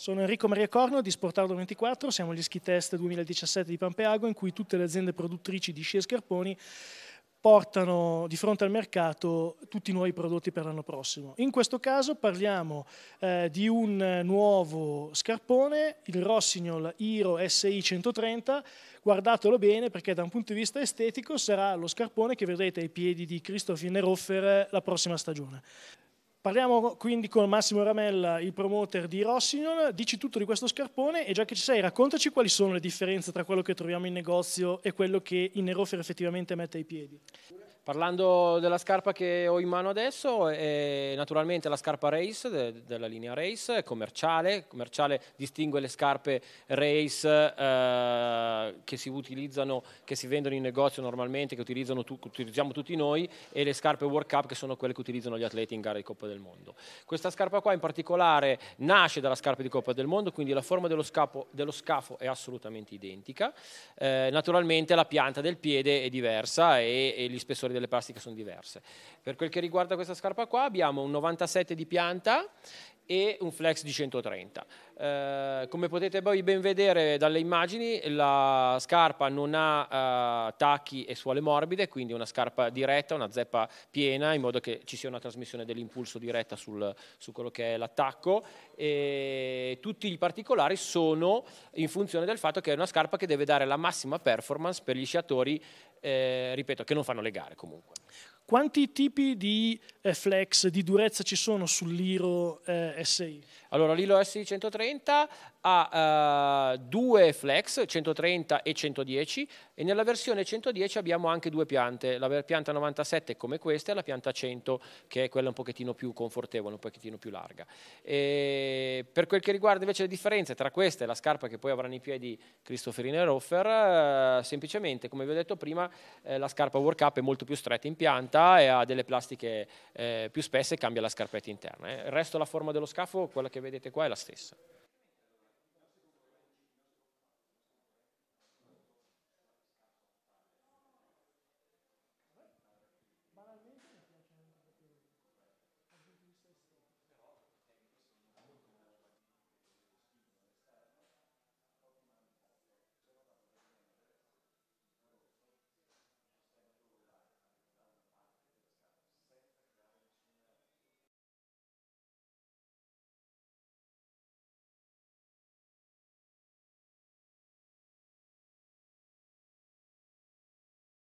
Sono Enrico Maria Corno di Sportardo 24, siamo agli Ski Test 2017 di Pampeago in cui tutte le aziende produttrici di sci e scarponi portano di fronte al mercato tutti i nuovi prodotti per l'anno prossimo. In questo caso parliamo eh, di un nuovo scarpone, il Rossignol Iro SI 130, guardatelo bene perché da un punto di vista estetico sarà lo scarpone che vedrete ai piedi di Christoph Innerhofer la prossima stagione. Parliamo quindi con Massimo Ramella, il promoter di Rossignol, dici tutto di questo scarpone e già che ci sei raccontaci quali sono le differenze tra quello che troviamo in negozio e quello che in Nerofer effettivamente mette ai piedi. Parlando della scarpa che ho in mano adesso, è naturalmente la scarpa Race de, della linea Race, commerciale, commerciale distingue le scarpe Race eh, che si utilizzano, che si vendono in negozio normalmente, che tu, utilizziamo tutti noi e le scarpe World Cup che sono quelle che utilizzano gli atleti in gara di Coppa del Mondo. Questa scarpa qua in particolare nasce dalla scarpa di Coppa del Mondo, quindi la forma dello, scapo, dello scafo è assolutamente identica, eh, naturalmente la pianta del piede è diversa e, e gli spessori delle plastiche sono diverse. Per quel che riguarda questa scarpa qua abbiamo un 97 di pianta e un flex di 130. Eh, come potete poi ben vedere dalle immagini, la scarpa non ha eh, tacchi e suole morbide, quindi una scarpa diretta, una zeppa piena, in modo che ci sia una trasmissione dell'impulso diretta sul, su quello che è l'attacco. E tutti i particolari sono in funzione del fatto che è una scarpa che deve dare la massima performance per gli sciatori, eh, ripeto, che non fanno le gare comunque. Quanti tipi di eh, flex, di durezza ci sono sull'Iro eh, SI? Allora, l'Ilo SI 130 ha uh, due flex, 130 e 110, e nella versione 110 abbiamo anche due piante, la pianta 97 come questa e la pianta 100 che è quella un pochettino più confortevole, un pochettino più larga. E per quel che riguarda invece le differenze tra questa e la scarpa che poi avranno i piedi Cristoferino e Roffer, uh, semplicemente, come vi ho detto prima, eh, la scarpa World Cup è molto più stretta in pianta e ha delle plastiche eh, più spesse e cambia la scarpetta interna. Eh. Il resto, la forma dello scafo, quella che vedete qua, è la stessa.